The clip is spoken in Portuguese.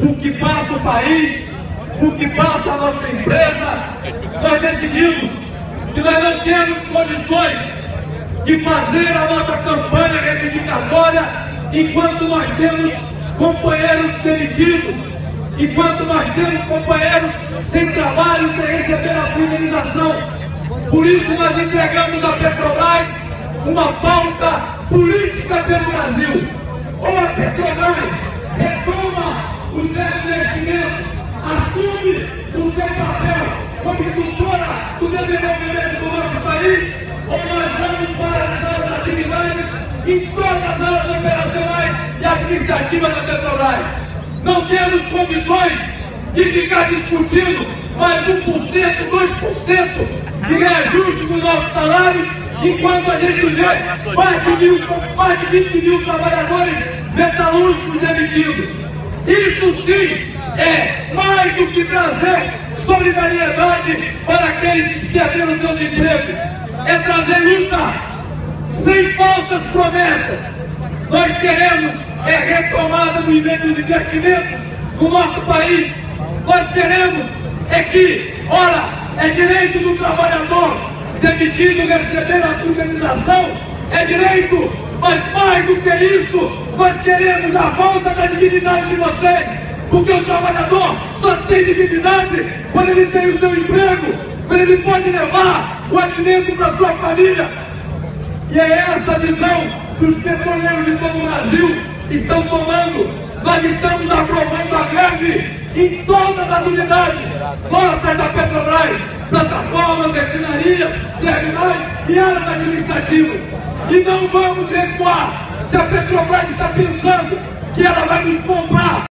o que passa o país, o que passa a nossa empresa, nós decidimos que nós não temos condições de fazer a nossa campanha reivindicatória enquanto nós temos companheiros demitidos, enquanto nós temos companheiros sem trabalho sem receber a indenização. Por isso nós entregamos a Petrobras uma pauta política pelo Brasil. Ou a Petrobras retoma os seus investimentos, assume o seu papel como indutora do desenvolvimento do nosso país, vamos para as nossas atividades em todas as áreas operacionais e administrativas da Petrobras. Não temos condições de ficar discutindo mais 1%, 2% de reajuste dos nossos salários, enquanto a gente vê mais de, mil, mais de 20 mil trabalhadores metalúrgicos demitidos. Isso sim é mais do que trazer solidariedade para aqueles que perderam seus empregos. É trazer luta sem falsas promessas. Nós queremos é retomada dos investimentos no nosso país. Nós queremos é que, ora, é direito do trabalhador demitido receber a indenização, é direito, mas mais do que isso, nós queremos a volta da dignidade de vocês, porque o trabalhador só tem dignidade quando ele tem o seu emprego, quando ele pode levar o alimento para sua família. E é essa visão que os petroleiros de todo o Brasil estão tomando. Nós estamos aprovando a greve em todas as unidades nossas da Petrobras, plataformas, refinarias, terminais e áreas administrativas. E não vamos recuar se a Petrobras está pensando que ela vai nos comprar